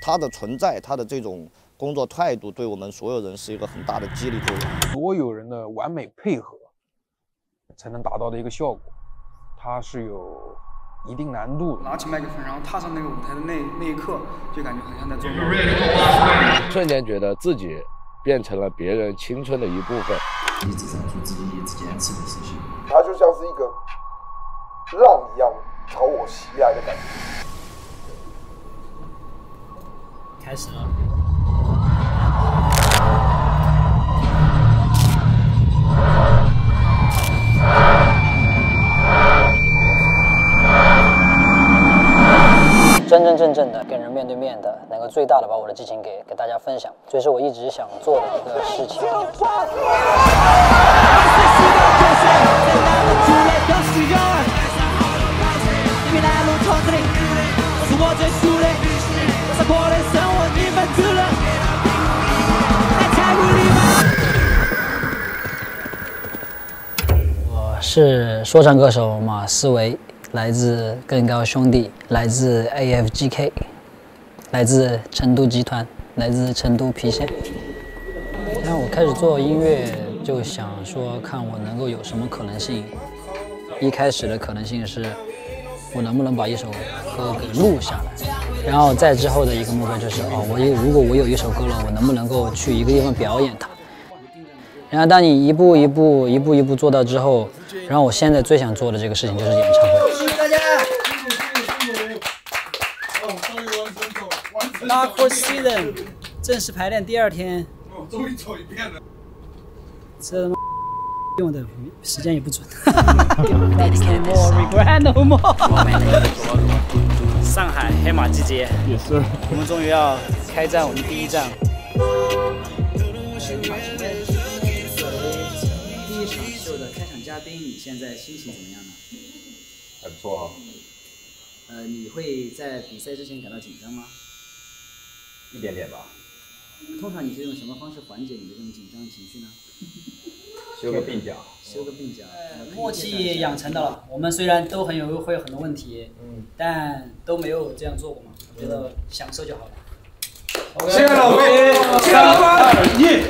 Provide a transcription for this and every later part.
他的存在，他的这种工作态度，对我们所有人是一个很大的激励作用。所有人的完美配合才能达到的一个效果，它是有一定难度的。拿起麦克风，然后踏上那个舞台的那那一刻，就感觉很像在做梦。瞬间觉得自己变成了别人青春的一部分。一直在做自己一直坚持的事情。它就像是一个浪一样朝我袭来的感觉。开始了。真真正正的跟人面对面的，能够最大的把我的激情给给大家分享，这是我一直想做的一个事情。我是说唱歌手马思唯，来自更高兄弟，来自 AFGK，来自成都集团，来自成都郫县。那我开始做音乐，就想说看我能够有什么可能性。一开始的可能性是，我能不能把一首歌给录下来，然后再之后的一个目标就是，哦，我有如果我有一首歌了，我能不能够去一个地方表演它？然后当你一步一步、一步一步做到之后，然后我现在最想做的这个事情就是演唱会。谢谢大家。Dark Horse Season 正式排练第二天，终于走一遍了。这用的时间也不准。Next no more regret no more。上海黑马季节也是。我们终于要开战，我们第一站。第一场秀的开场嘉宾，你现在心情怎么样呢？还不错啊。呃，你会在比赛之前感到紧张吗？一点点吧。通常你是用什么方式缓解你的这种紧张情绪呢？修个鬓角。修个鬓角。默契养成的了。我们虽然都很有会有很多问题，嗯，但都没有这样做过嘛。我觉得享受就好了。谢谢老魏，三二一，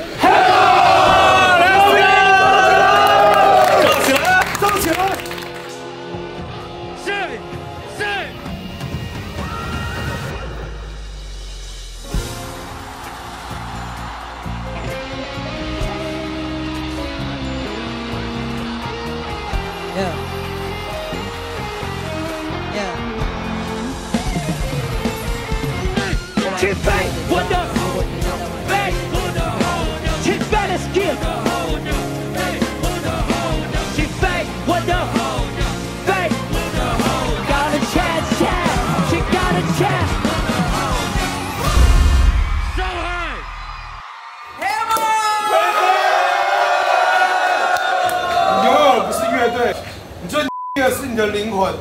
去飞我灵魂，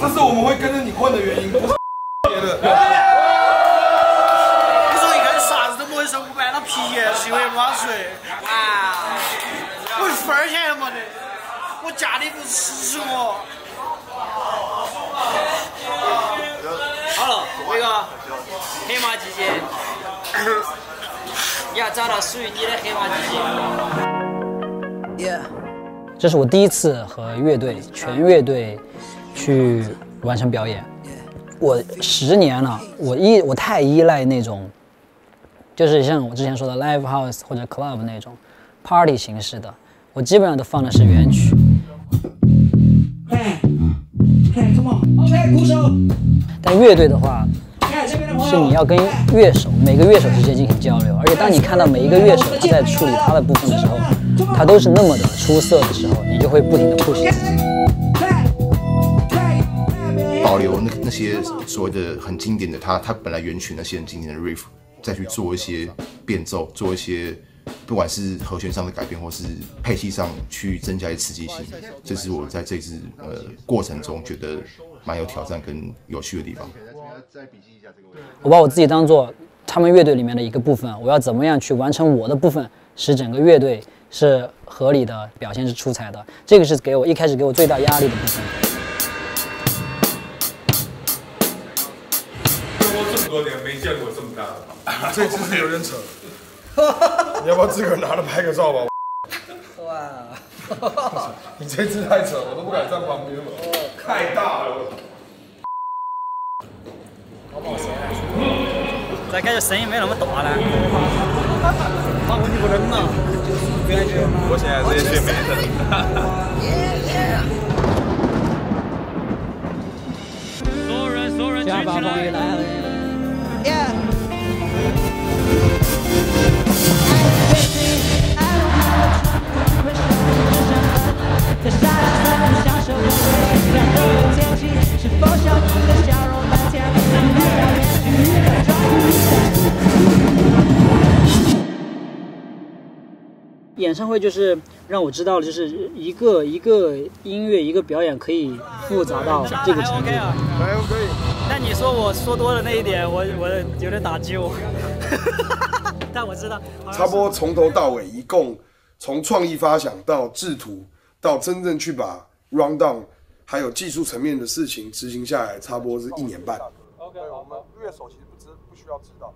这是我们会跟着你混的原因，不是 别的。你说一个人啥子都不会说，我买了啤酒是因为妈睡。哇，我一分钱也没得，我家里不支持我。好了，伟哥，黑马基金，你要找到属于你的黑马基金。Yeah。这是我第一次和乐队全乐队去完成表演。我十年了，我依我太依赖那种，就是像我之前说的 live house 或者 club 那种 party 形式的，我基本上都放的是原曲。哎。come on，OK，鼓手但乐队的话，是你要跟乐手每个乐手之间进行交流，而且当你看到每一个乐手他在处理他的部分的时候，他都是那么的出色的时候，你就会不停的 push 自己。保留那那些所谓的很经典的，他他本来原曲那些很经典的 riff，再去做一些变奏，做一些不管是和弦上的改变，或是配器上去增加一些刺激性，这是我在这次呃过程中觉得蛮有挑战跟有趣的地方。我把我自己当做他们乐队里面的一个部分，我要怎么样去完成我的部分，使整个乐队是合理的表现是出彩的，这个是给我一开始给我最大压力的部分。多年没见过这么大的，这姿势有点扯。你要不要自个儿拿着拍个照吧？哇！你这次太扯，我都不敢站旁边了，太大了。感觉声音没那么大呢？把问题不冷了，感觉。我现在热血沸腾。加把风雨来了。在沙滩上享受微凉的天气，是否像你演唱会就是让我知道了，就是一个一个音乐一个表演可以复杂到这个程度。还 OK。但你说我说多了那一点，我我有点打击我。但我知道，差不多从头到尾，一共从创意发想到制图，到真正去把 round down 还有技术层面的事情执行下来，差不多是一年半。OK，我们乐手其实不知不需要知道。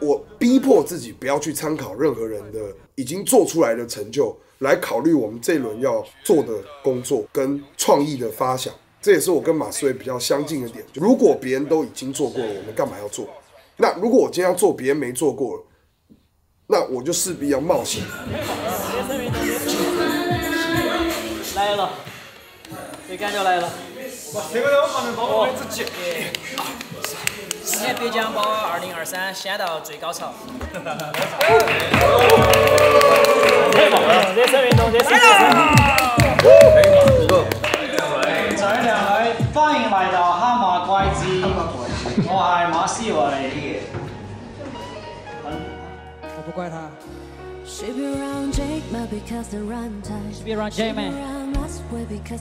我逼迫自己不要去参考任何人的已经做出来的成就，来考虑我们这一轮要做的工作跟创意的发想。这也是我跟马思维比较相近的点。如果别人都已经做过了，我们干嘛要做？那如果我今天要做别人没做过，那我就势必要冒险。来了，这感觉来了。今天北疆宝二零二三先到最高潮。热身运动，热身运动。在两位歡迎嚟到哈馬怪志，我係馬思維。我不怪他。She be around Jake, but because the run tight. She be around Jake, man.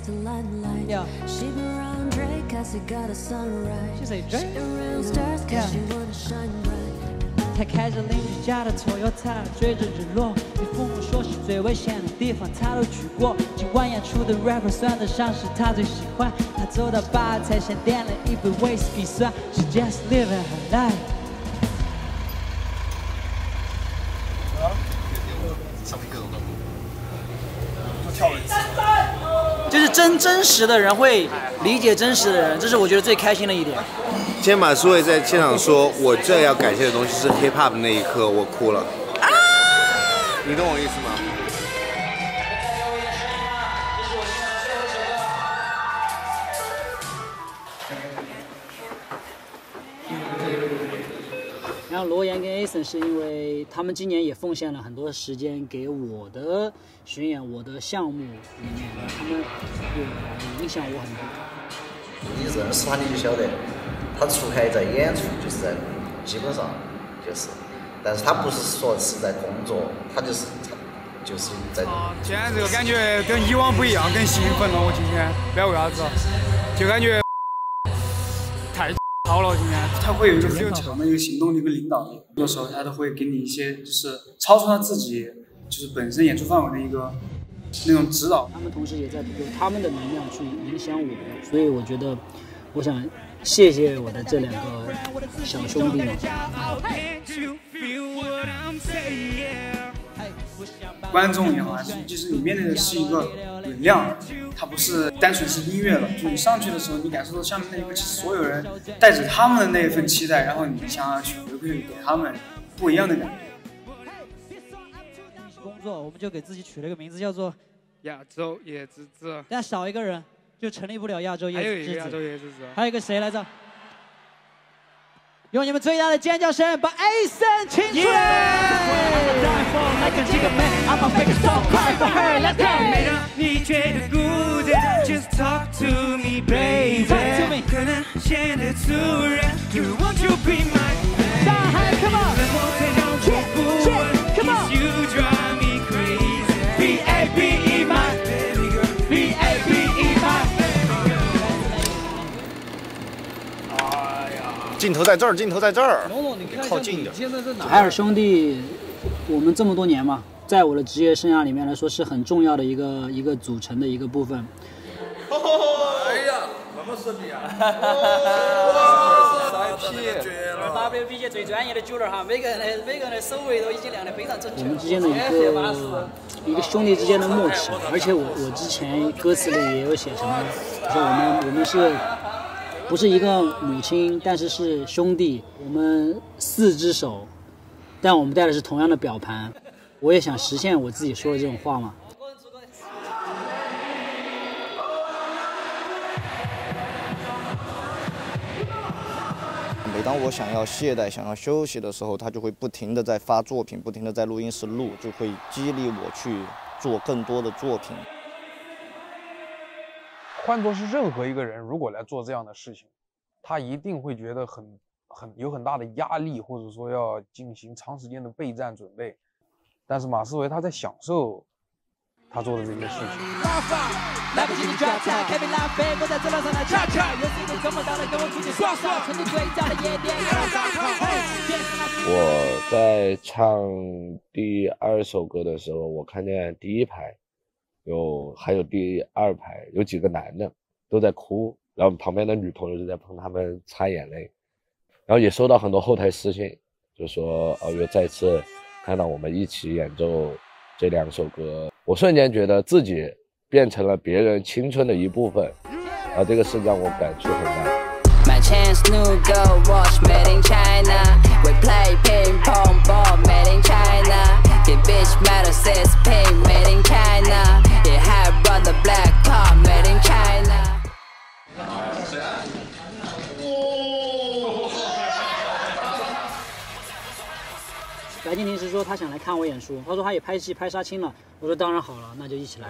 Limelight. Yeah. She. She? She she. 他开着邻居家的 Toyota，追着日落。被父母说是最危险的地方，她都去过。今晚演出的 rapper 算得上是她最喜欢。她走到吧台先点了一杯 whisky，算是 just living her life。就是真真实的人会理解真实的人，这是我觉得最开心的一点。今天马苏伟在现场说，我最要感谢的东西是 hip hop 那一刻，我哭了。啊你懂我意思吗？然后罗岩跟 Ason 是因为他们今年也奉献了很多时间给我的巡演、我的项目里面，他们有影响我很多。你认识他你就晓得，他除开在演出就是在，基本上就是，但是他不是说是在工作，他就是就是在。今天这个感觉跟以往不一样，更兴奋了。我今天不知道为啥子，就感觉太好了。今天他会有一个很强的一个行动力跟领导力，很多时候他都会给你一些就是超出他自己就是本身演出范围的一个那种指导。他们同时也在用他们的能量去影响我，所以我觉得，我想谢谢我的这两个小兄弟们。观众也好，还是就是你面对的是一个能量，它不是单纯是音乐了。就你上去的时候，你感受到下面那一刻，其实所有人带着他们的那一份期待，然后你想要去回馈给他们不一样的感觉。工作，我们就给自己取了一个名字，叫做亚洲野之子。但少一个人就成立不了亚洲野还有之子。一个亚洲野之子。还有一个谁来着？用你们最大的尖叫声把 Ason 请出来！你觉得孤单，Just talk to me, baby。可能显得突然，Do you want to be my baby？大海，Come on！冷漠才让我不安镜头在这儿，镜头在这儿，靠近一点。海尔兄弟，我们这么多年嘛，在我的职业生涯里面来说是很重要的一个一个组成的一个部分。哎呀，什么视频啊？界最专业的酒楼哈，每个人的每个人的手围都已经量得非常准确。我们之间的一个一个兄弟之间的默契，而且我我之前歌词里也有写什么，说我们我们是不是一个母亲，但是是兄弟，我们四只手，但我们戴的是同样的表盘。我也想实现我自己说的这种话嘛。每当我想要懈怠、想要休息的时候，他就会不停的在发作品，不停的在录音室录，就会激励我去做更多的作品。换作是任何一个人，如果来做这样的事情，他一定会觉得很很有很大的压力，或者说要进行长时间的备战准备。但是马思唯他在享受他做的这些事情。我在唱第二首歌的时候，我看见第一排有还有第二排有几个男的都在哭，然后旁边的女朋友就在帮他们擦眼泪，然后也收到很多后台私信，就说哦，又再次看到我们一起演奏这两首歌，我瞬间觉得自己变成了别人青春的一部分，啊，这个是让我感触很大。My chance new gold watch made in China. We play ping pong ball made in China. The bitch metal says pink made in China. 姐还 run the black car made in China. 白敬亭是说他想来看我演出，他说他也拍戏拍杀青了，我说当然好了，那就一起来。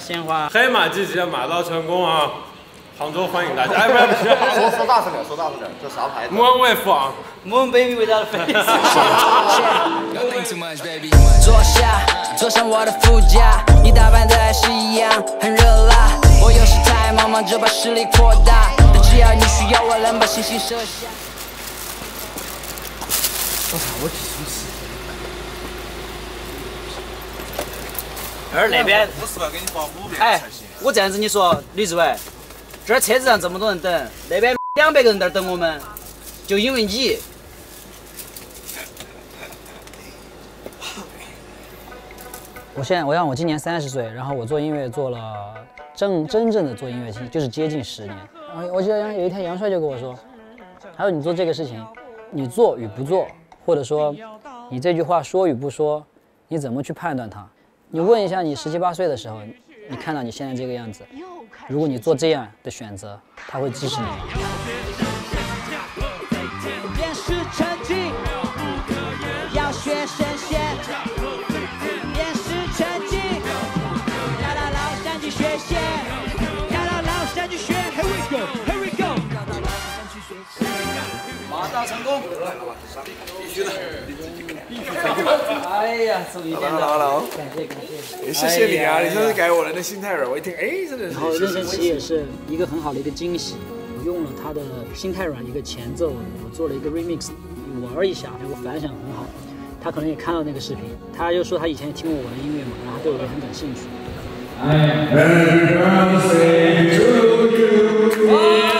鲜花，黑马季节马到成功啊！杭州欢迎大家！哎，不是不是，说说大声点，说大声点，这啥牌子？？Moon Wave 啊，Moon Baby without face。坐下，坐上我的副驾，你打扮的还是一样很热辣。我有时太忙，忙着把势力扩大，但只要你需要，我能把星星射下。我操，我几出而那边，我是不是要给你发五遍哎才行？，我这样子你说，李志伟，这儿车子上这么多人等，那边两百个人在那儿等我们，就因为你。我现在，我想我今年三十岁，然后我做音乐做了正真正的做音乐，就是接近十年。然后我记得杨有一天杨帅就跟我说，他说你做这个事情，你做与不做，或者说你这句话说与不说，你怎么去判断它？你问一下你十七八岁的时候，你看到你现在这个样子，如果你做这样的选择，他会支持你吗？到成功，必须的。哎呀，终于见到好了好了感谢感谢，也谢谢你啊，你真是改我人的心态了。我一听，哎，真的是。然后任贤齐也是一个很好的一个惊喜，我用了他的心太软一个前奏，我做了一个 remix，玩一下，结果反响很好。他可能也看到那个视频，他就说他以前也听过我的音乐嘛，然后对我也很感兴趣。大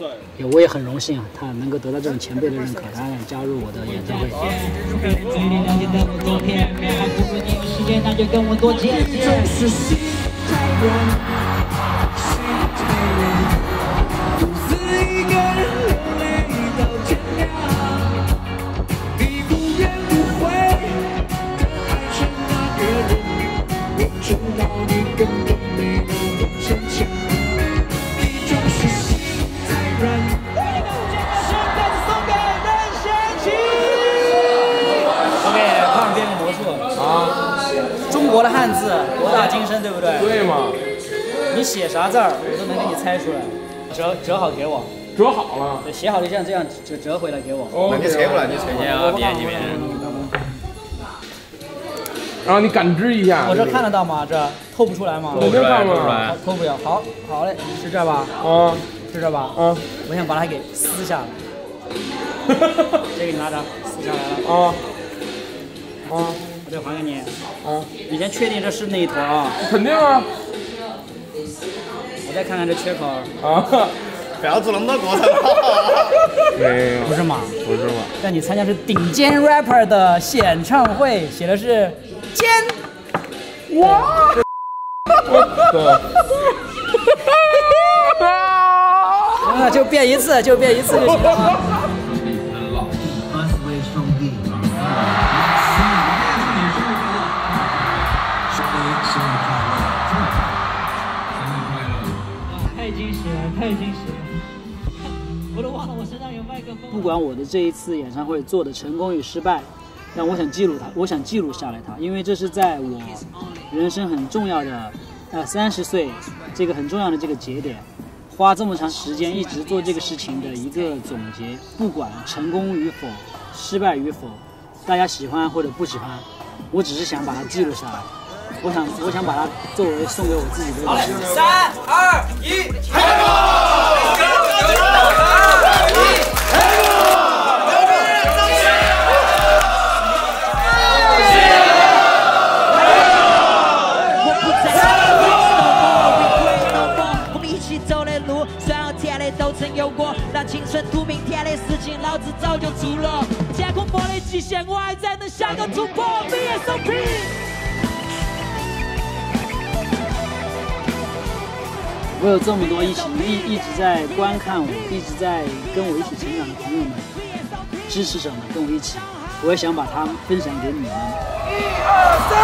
帅。也我也很荣幸啊，他能够得到这种前辈的认可，他加入我的演唱会。折折好给我。折好了。对，写好就像这样折折回来给我。哦那你扯过来你扯过来我别别别我然后你感知一下。我这看得到吗？这透不出来吗？透不出来透不出来好透不了。好，好嘞，是这吧？啊，是这吧？啊，我想把它给撕下来。这个你拿着，撕下来了。啊。啊。我再还给你。啊。你先确定这是那一坨啊？肯定啊。我再看看这缺口。啊。不要做那么多过程。没有。不是嘛？不是吗？让你参加是顶尖 rapper 的演唱会，写的是尖。哇！啊，就变一次，就变一次就行了不管我的这一次演唱会做的成功与失败，但我想记录它，我想记录下来它，因为这是在我人生很重要的，呃，三十岁这个很重要的这个节点，花这么长时间一直做这个事情的一个总结。不管成功与否，失败与否，大家喜欢或者不喜欢，我只是想把它记录下来。我想，我想把它作为送给我自己的。好嘞，三二一，我青春吐明天的事情，老子早就做了。天空破的极限，我还在等下个突破。VSOP。我有这么多一起一一直在观看我，一直在跟我一起成长的朋友们、支持者们，跟我一起，我也想把它们分享给你们。一二三。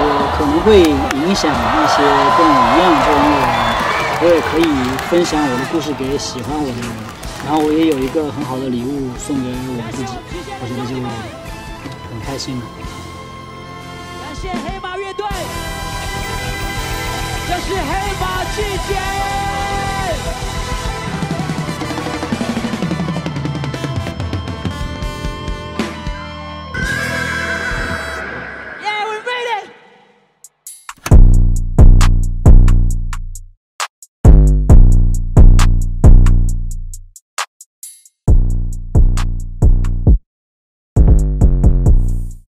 我可能会影响一些跟我一样的音乐人，我也可以分享我的故事给喜欢我的人，然后我也有一个很好的礼物送给我自己，我觉得就很开心了。感谢黑马乐队，这是黑马季节。